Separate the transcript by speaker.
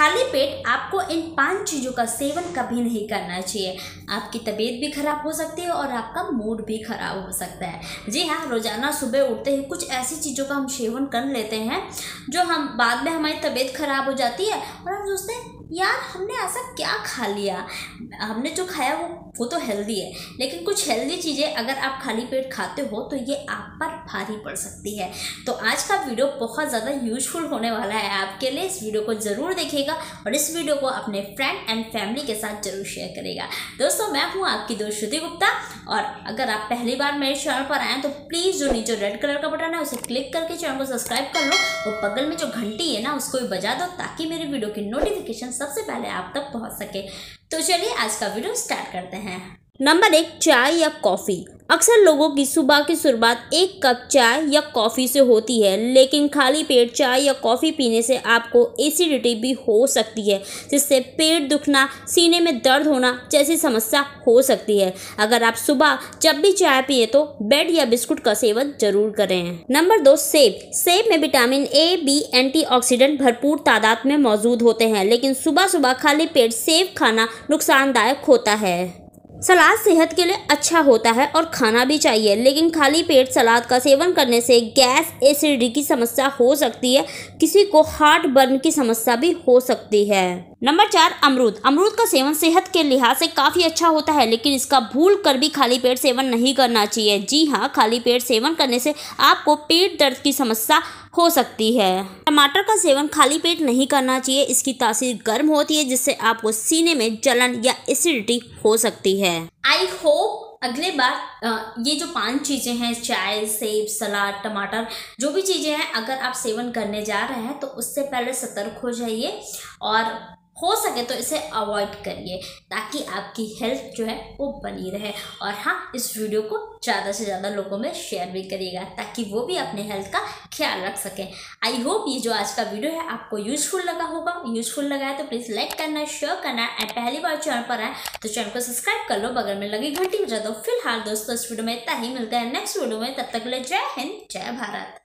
Speaker 1: खाली पेट आपको इन पाँच चीज़ों का सेवन कभी नहीं करना चाहिए। आपकी तबीयत भी खराब हो सकती है और आपका मूड भी खराब हो सकता है। जी हाँ रोज़ाना सुबह उठते ही कुछ ऐसी चीज़ों का हम सेवन कर लेते हैं, जो हम, बाद में हमारी तबीयत खराब हो जाती है और हम सोचते हैं यार, हमने ऐसा क्या खा लिया? हमने जो खाया वो वो तो हेल्दी है, लेकिन कुछ हेल्दी चीज़ें अगर आप खाली पेट खाते हो तो ये आप पर भारी पड़ सकती है। तो आज का वीडियो बहुत ज़्यादा यूजफुल होने वाला है आपके लिए। इस वीडियो को ज़रूर देखेगा और इस वीडियो को अपने फ्रेंड एंड फैमिली के साथ ज़रूर शेयर करेगा दोस्तों, मैं हूँ आपकी दोस्त श्रुति गुप्ता और अगर आप पहली बार मेरे चैनल पर आए तो प्लीज़ जो नीचे रेड कलर का बटन है, उसे क्लिक करके चैनल को सब्सक्राइब कर लो। और बगल में जो घंटी है ना, उसको भी बजा दो ताकि मेरी वीडियो की नोटिफिकेशन सबसे पहले आप तक पहुँच सके। तो चलिए आज का वीडियो स्टार्ट करते हैं। नंबर एक, चाय या कॉफ़ी। अक्सर लोगों की सुबह की शुरुआत एक कप चाय या कॉफ़ी से होती है, लेकिन खाली पेट चाय या कॉफ़ी पीने से आपको एसिडिटी भी हो सकती है, जिससे पेट दुखना, सीने में दर्द होना जैसी समस्या हो सकती है। अगर आप सुबह जब भी चाय पिए तो ब्रेड या बिस्कुट का सेवन ज़रूर करें। नंबर दो, सेब। सेब में विटामिन ए, बी, एंटीऑक्सीडेंट भरपूर तादाद में मौजूद होते हैं, लेकिन सुबह सुबह खाली पेट सेब खाना नुकसानदायक होता है। सलाद सेहत के लिए अच्छा होता है और खाना भी चाहिए, लेकिन खाली पेट सलाद का सेवन करने से गैस एसिडिटी की समस्या हो सकती है, किसी को हार्ट बर्न की समस्या भी हो सकती है। नंबर चार, अमरूद। अमरूद का सेवन सेहत के लिहाज से काफ़ी अच्छा होता है, लेकिन इसका भूल कर भी खाली पेट सेवन नहीं करना चाहिए। जी हाँ खाली पेट सेवन करने से आपको पेट दर्द की समस्या हो सकती है। टमाटर का सेवन खाली पेट नहीं करना चाहिए, इसकी तासीर गर्म होती है, जिससे आपको सीने में जलन या एसिडिटी हो सकती है। आई होप अगले बार ये जो पाँच चीज़ें हैं, चाय, सेब, सलाद, टमाटर, जो भी चीज़ें हैं, अगर आप सेवन करने जा रहे हैं तो उससे पहले सतर्क हो जाइए। और हो सके तो इसे अवॉइड करिए, ताकि आपकी हेल्थ जो है वो बनी रहे। और हाँ इस वीडियो को ज़्यादा से ज़्यादा लोगों में शेयर भी करिएगा, ताकि वो भी अपने हेल्थ का ख्याल रख सकें। आई होप ये जो आज का वीडियो है आपको यूजफुल लगा होगा। यूजफुल लगा है तो प्लीज़ लाइक करना शेयर करना। एंड पहली बार चैनल पर आए तो चैनल को सब्सक्राइब कर लो। बगल में लगी घंटी बजा दो। फ़िलहाल दोस्तों, इस वीडियो में इतना ही। मिलता है नेक्स्ट वीडियो में। तब तक ले जय हिंद, जय भारत।